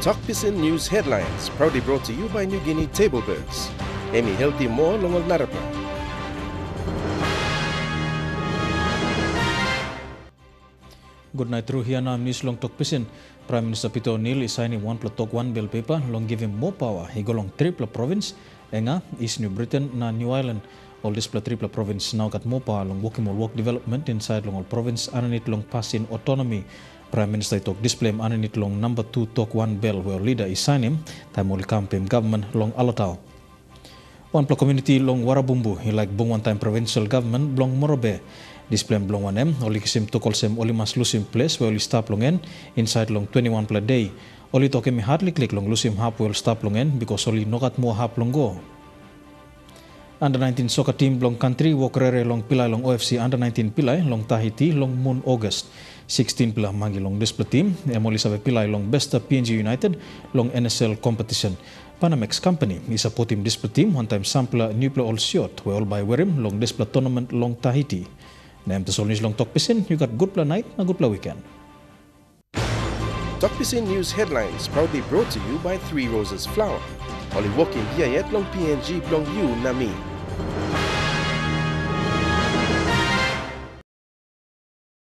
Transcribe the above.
Tok Pisin News Headlines, proudly brought to you by New Guinea Table Birds. Emi healthy mo longol narapa. Good night through here now news long Tok Pisin. Prime Minister Peter O'Neill is signing one plus talk one bill paper long giving more power. He go long triple province enga East New Britain na New Ireland. All this triple province now got more power long working more work development inside long all province underneath long passing autonomy. Prime Minister talk display underneath long number two talk one bill where leader is signing time campaign government long alotau. One plus community long Warabumbu he like bung one time provincial government long Morobe. Display blong wanem, oli kisim tukol sem oli mas lusim place where oli stop longen inside long 21 per day. Oli toke mi hardly click long lusim hap where stop longen because oli nokat mo hap long go. Under 19 soccer team long country walk rere long pilai long OFC under 19 pilai long Tahiti long Moon August. 16 pilai mangi long display team emoli sabe pilai long besta PNG United long NSL competition. Panamax company is supporting display team one time sampler nuclear all short where all by werim long display tournament long Tahiti. Nem to Solnish long Tok Pisin, you got good pla night na good pla weekend. Tok Pisin News Headlines, proudly brought to you by Three Roses Flower. Oli walking here yet long PNG long you na me.